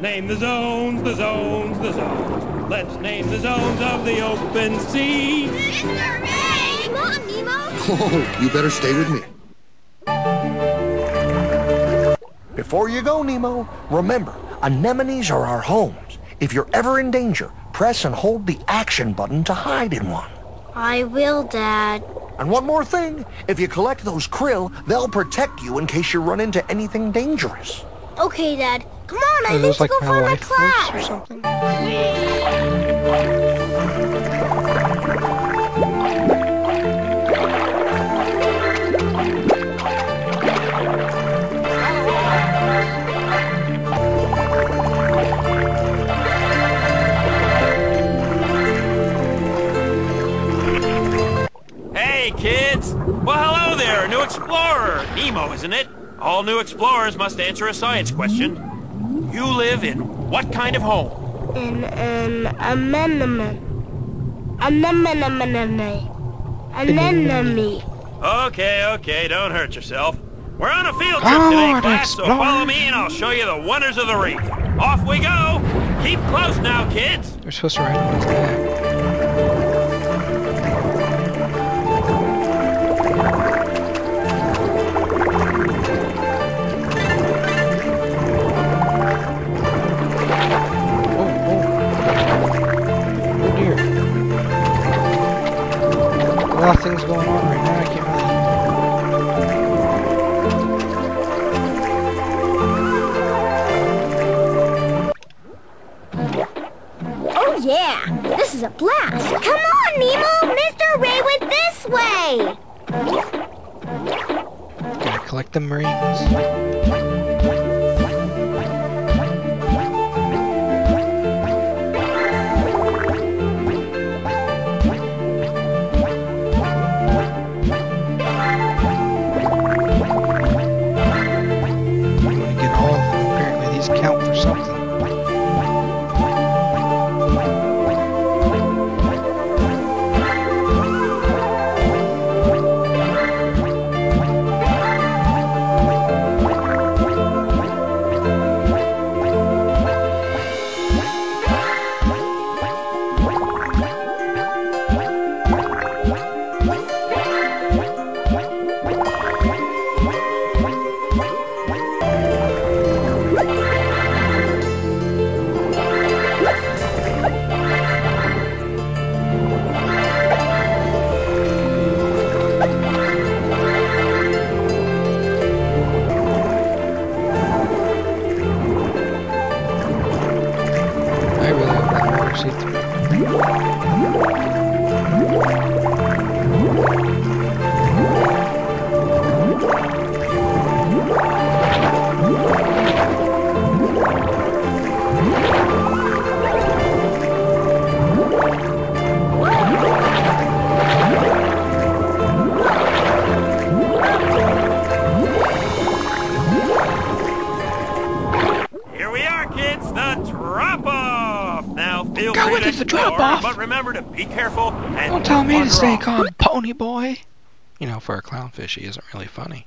name the zones, the zones, the zones. Let's name the zones of the open sea. Mr. Ray! Come on, Nemo! Oh, you better stay with me. Before you go, Nemo, remember, anemones are our homes. If you're ever in danger, press and hold the action button to hide in one. I will, Dad. And one more thing, if you collect those krill, they'll protect you in case you run into anything dangerous. Okay, Dad. Come on, I Are need those to like go find my life force or something? Hey, kids! Well, hello there, new explorer! Nemo, isn't it? All new explorers must answer a science question. You live in what kind of home? In um, an anemone. Anemone. Anemone. Okay, okay, don't hurt yourself. We're on a field trip Come today, class, so follow me and I'll show you the wonders of the reef. Off we go! Keep close now, kids! They're supposed to ride on his back. A lot of things going on right now. I can't really. Oh, yeah. This is a blast. Come on, Nemo. Mr. Ray went this way. Gotta collect the marines. you Go into to the drop-off. but remember to be careful and Don't tell me to stay calm, pony boy. You know, for a clownfish, he isn't really funny.